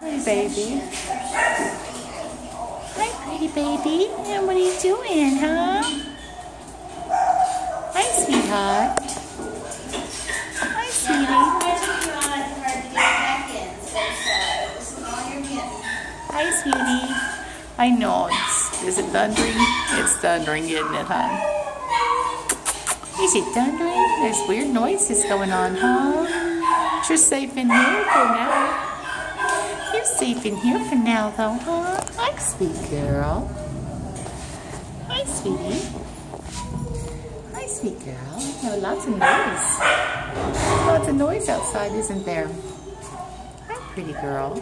Baby. Hi, pretty baby. And what are you doing, huh? Hi, sweetheart. Hi, sweetie. Hi, sweetie. I know. It's, is it thundering? It's thundering, isn't it, hon? Is it thundering? There's weird noises going on, huh? You're safe in here for now. Safe in here for now, though, huh? Hi, sweet girl. Hi, sweetie. Hi, sweet girl. Lots of noise. Lots of noise outside, isn't there? Hi, pretty girl.